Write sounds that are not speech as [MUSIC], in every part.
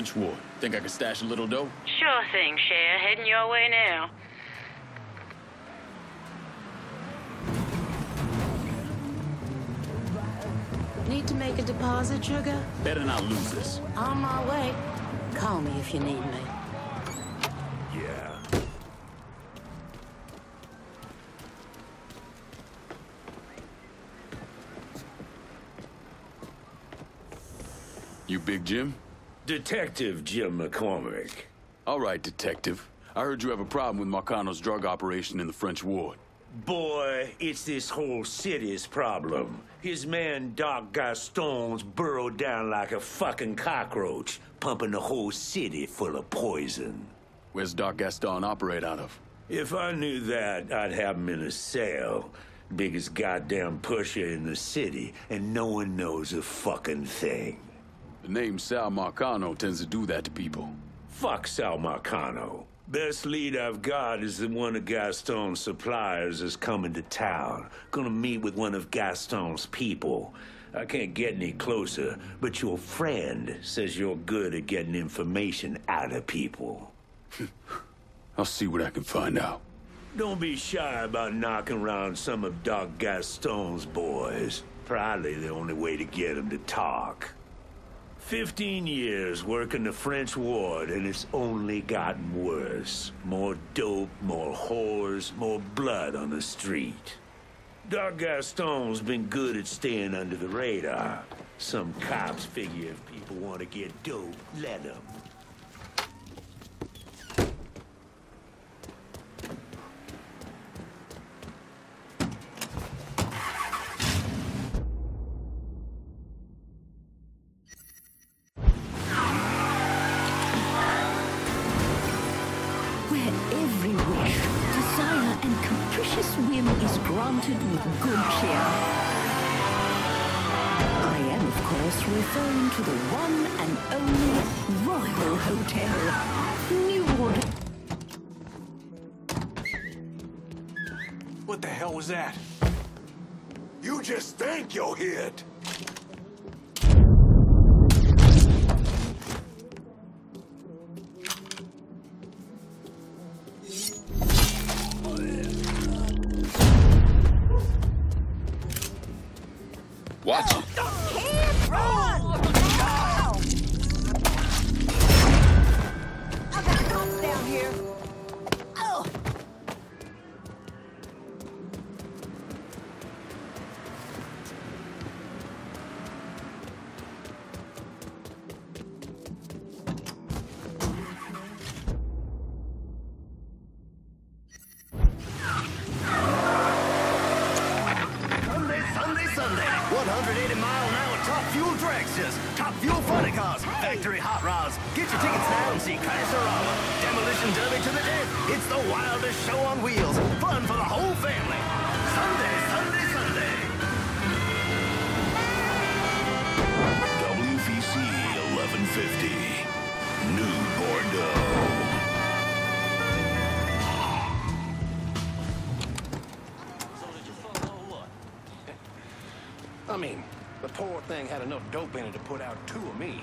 French Ward. Think I could stash a little dough? Sure thing, Cher. Heading your way now. Need to make a deposit, Sugar? Better not lose this. On my way. Call me if you need me. Yeah. You Big Jim? Detective Jim McCormick. All right, detective. I heard you have a problem with Marcano's drug operation in the French Ward. Boy, it's this whole city's problem. His man Doc Gaston's burrowed down like a fucking cockroach, pumping the whole city full of poison. Where's Doc Gaston operate out of? If I knew that, I'd have him in a cell. Biggest goddamn pusher in the city, and no one knows a fucking thing. The name Sal Marcano tends to do that to people. Fuck Sal Marcano. Best lead I've got is that one of Gaston's suppliers is coming to town. Gonna meet with one of Gaston's people. I can't get any closer, but your friend says you're good at getting information out of people. [LAUGHS] I'll see what I can find out. Don't be shy about knocking around some of Doc Gaston's boys. Probably the only way to get him to talk. Fifteen years working the French ward, and it's only gotten worse. More dope, more whores, more blood on the street. Doc Gaston's been good at staying under the radar. Some cops figure if people want to get dope, let them. Is with good cheer. I am, of course, referring to the one and only Royal Hotel. New Order. What the hell was that? You just think you're hit. I mean, the poor thing had enough dope in it to put out two of me.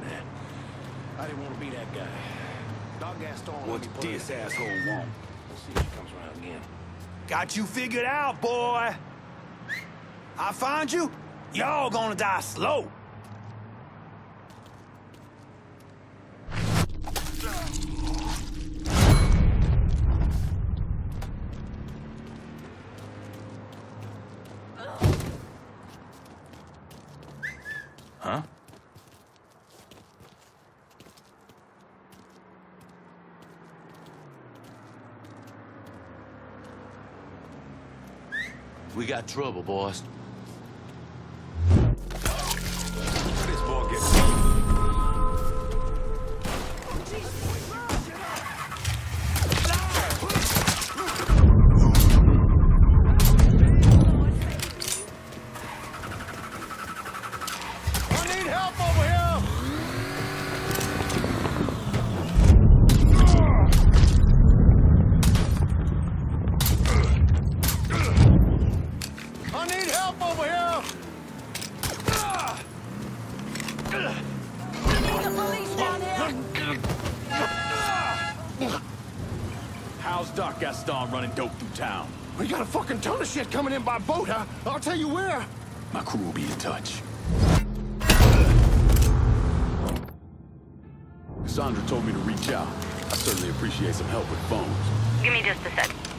Man, I didn't want to be that guy. Doc Gaston. let What me put this asshole want? Let's see if she comes around again. Got you figured out, boy. I find you, y'all gonna die slow. Got trouble, boys. Shit coming in by boat. I, I'll tell you where. My crew will be in touch. Cassandra told me to reach out. I certainly appreciate some help with phones. Give me just a sec.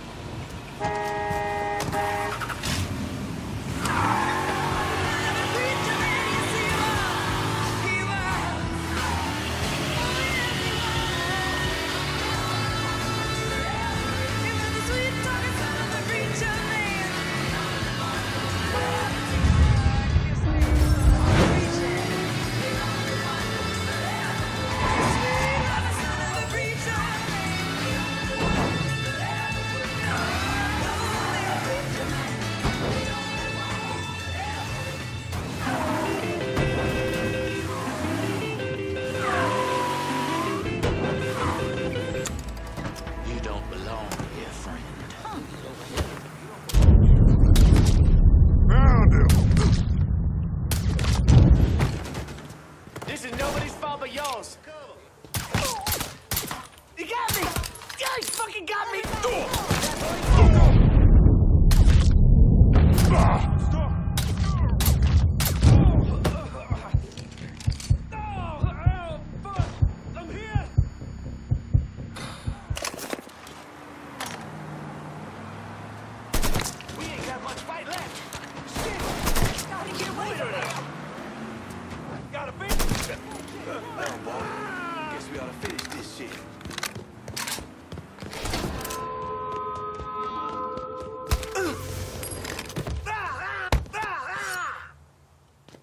We ought to finish this shit.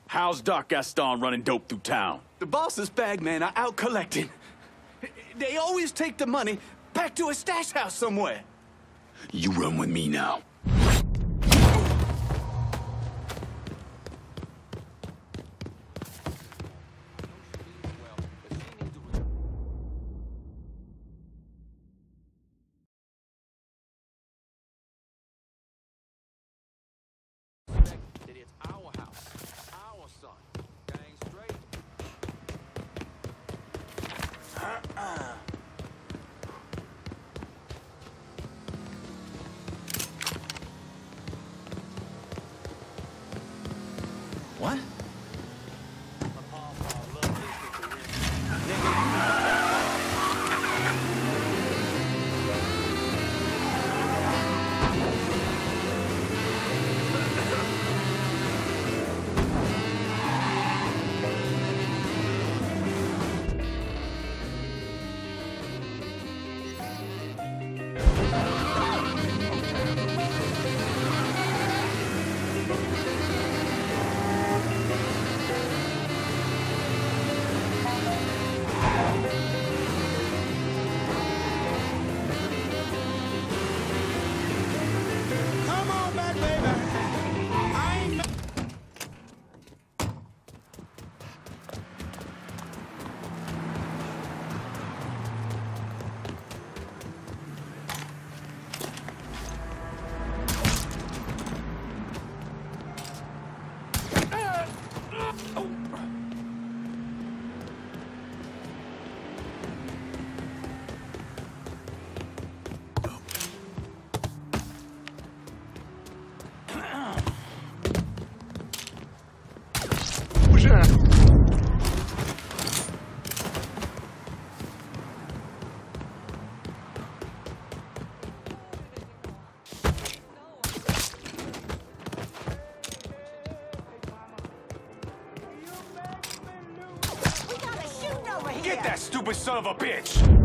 How's Doc Gaston running dope through town? The boss's bag men are out collecting. They always take the money back to a stash house somewhere. You run with me now. Stupid son of a bitch!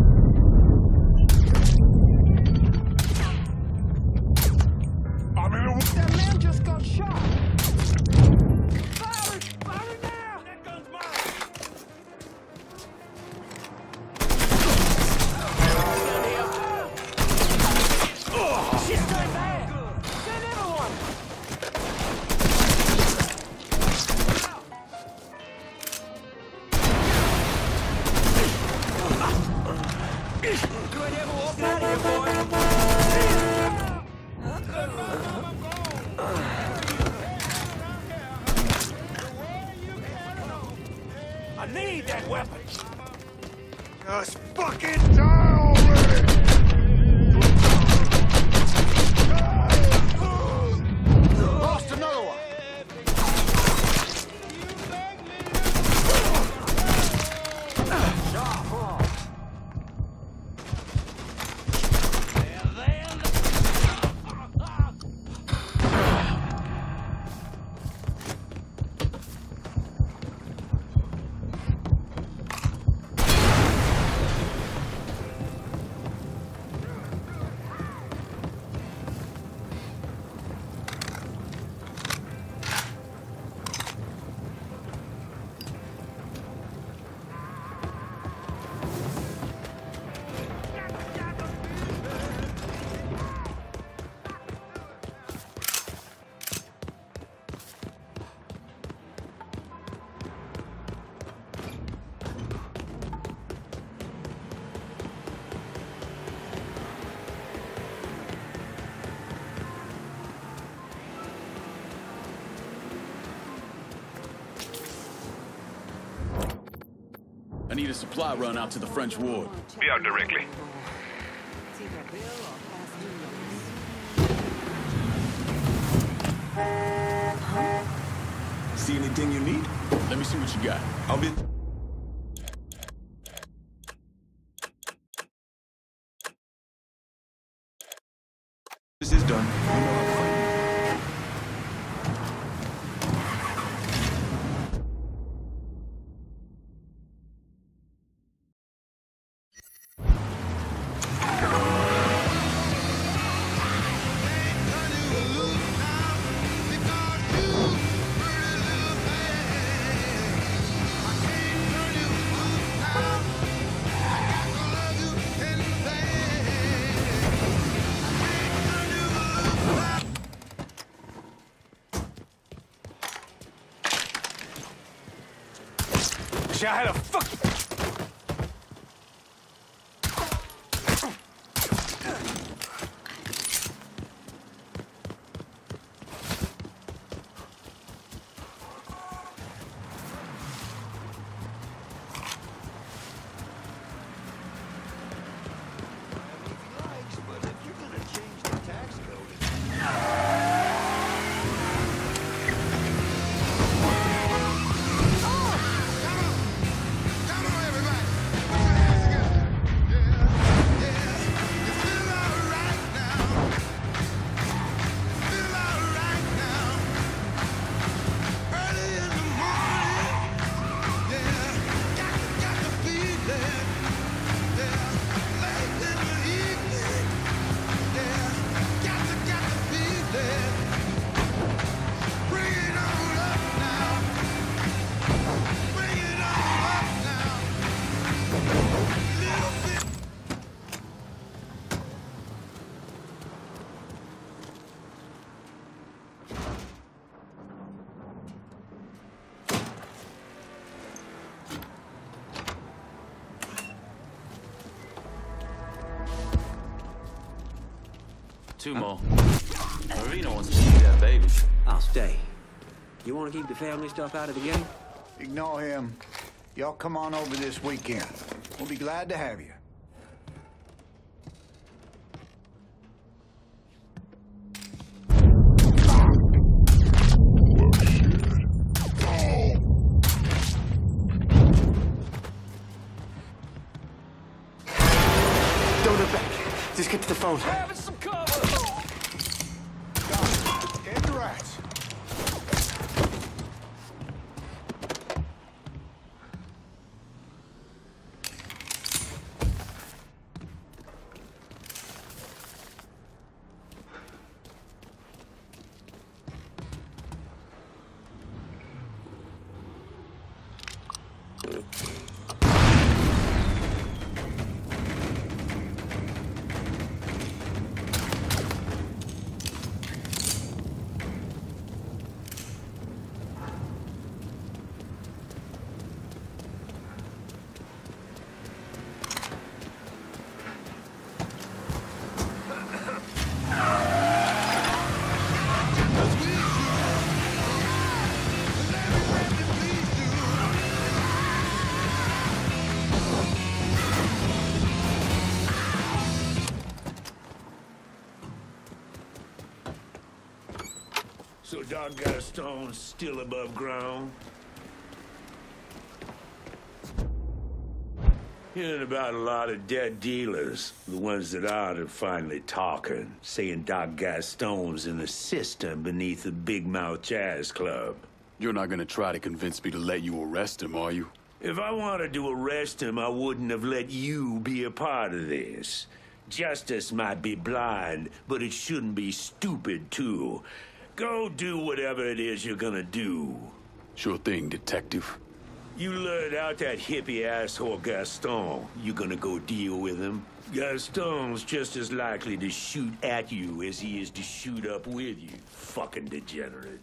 Supply run out to the French ward. Be out directly. See anything you need? Let me see what you got. I'll be... I had a fuck. Two more. Marina wants to see that baby. I'll stay. You want to keep the family stuff out of the game? Ignore him. Y'all come on over this weekend. We'll be glad to have you. Don't look back. Just get to the phone. So Doc Gaston's still above ground? Hearing about a lot of dead dealers. The ones that aren't are finally talking, saying Doc Gaston's in the system beneath the Big Mouth Jazz Club. You're not gonna try to convince me to let you arrest him, are you? If I wanted to arrest him, I wouldn't have let you be a part of this. Justice might be blind, but it shouldn't be stupid, too. Go do whatever it is you're gonna do. Sure thing, detective. You lured out that hippie asshole Gaston. You gonna go deal with him? Gaston's just as likely to shoot at you as he is to shoot up with you. Fucking degenerate.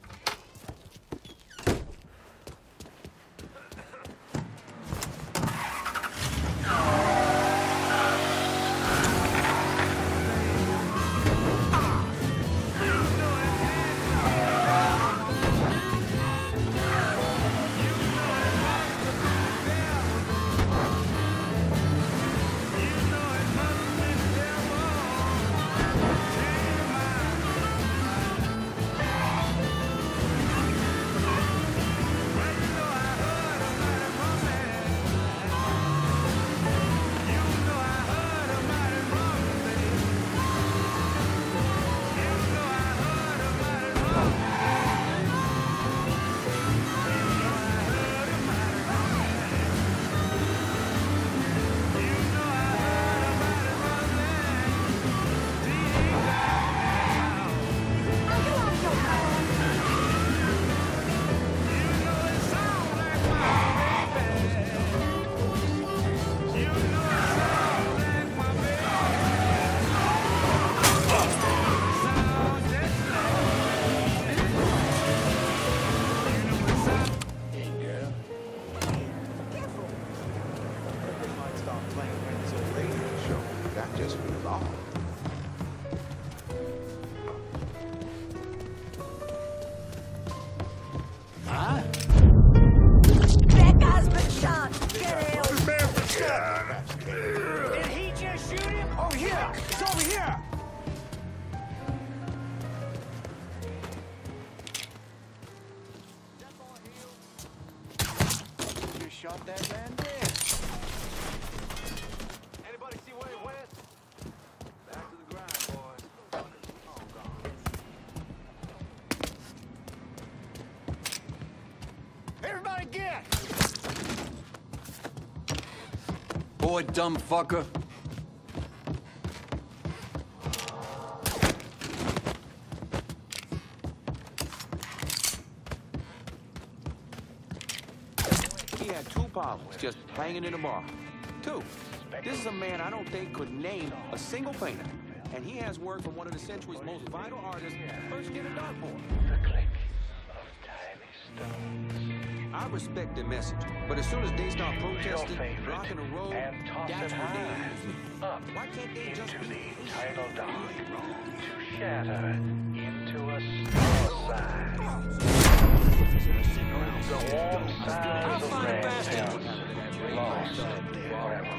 Here. You shot that man dead. Anybody see where he went? Back to the grind, boys. Oh, God. Everybody get! Boy, dumb fucker. He had two problems just hanging in the bar. Two. This is a man I don't think could name a single painter. And he has work from one of the century's most vital artists, first get a dartboard. The click of tiny stones. I respect the message, but as soon as they start protesting, blocking the road, that's when they me. Why can't they just be Title dog to shatter into a star sign. The warm sides of Red lost forever.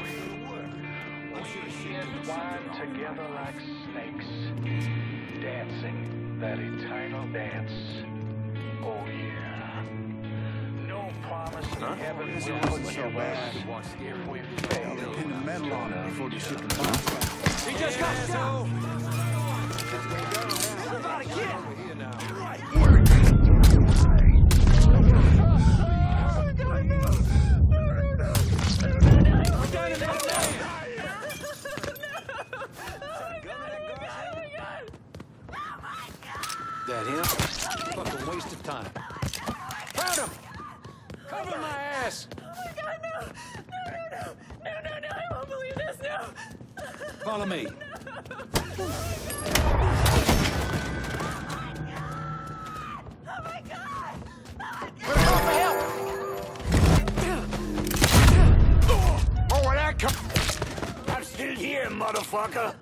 We entwined together like snakes, dancing that eternal dance. Oh yeah. No promise in heaven This will wasn't so bad. if we fail. They pinned the metal on it before they shipped the. He just got! Motherfucker.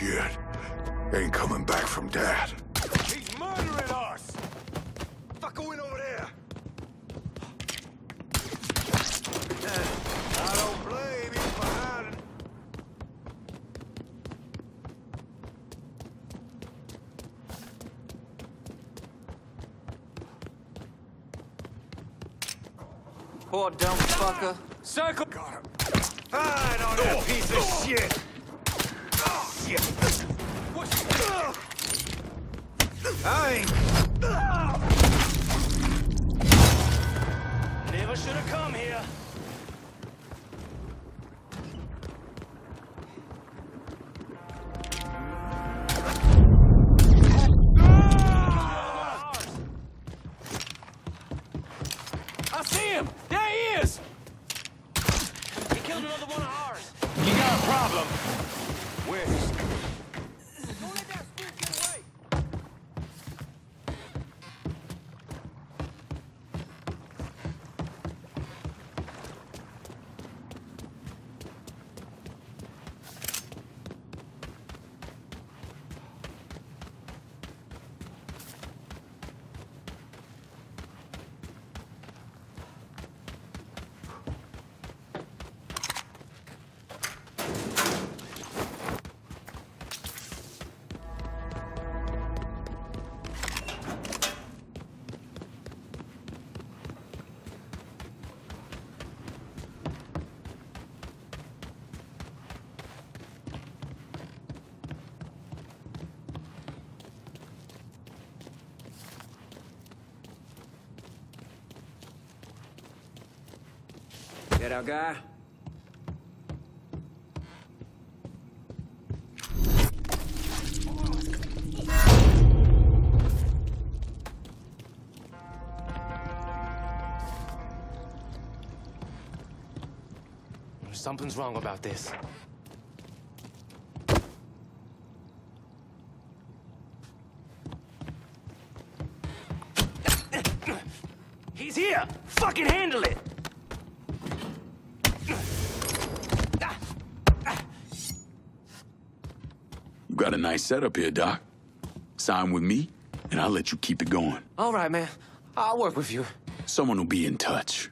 Shit. Ain't coming back from that. He's murdering us! Fucker went over there! Uh, I don't blame him for hiding. Poor dumb fucker. Circle! Got him. Fine on that piece of shit! Shit! I. Never should have come here. Our guy? Something's wrong about this. He's here! Fucking handle it! You got a nice setup here, Doc. Sign with me, and I'll let you keep it going. All right, man. I'll work with you. Someone will be in touch.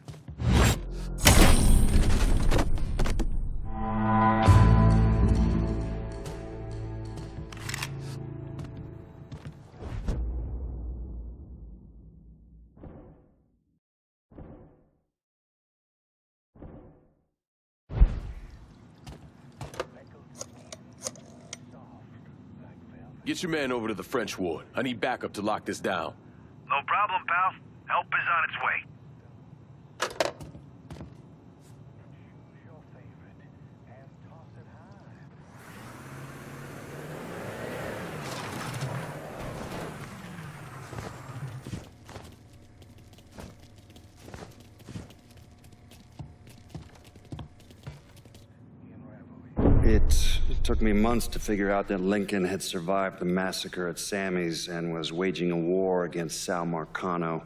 Get your man over to the French ward. I need backup to lock this down. No problem, pal. Help is on its way. It took me months to figure out that Lincoln had survived the massacre at Sammy's and was waging a war against Sal Marcano.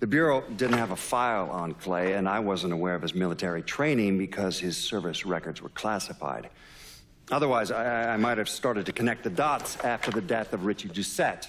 The Bureau didn't have a file on Clay, and I wasn't aware of his military training because his service records were classified. Otherwise, I, I might have started to connect the dots after the death of Richie Doucette.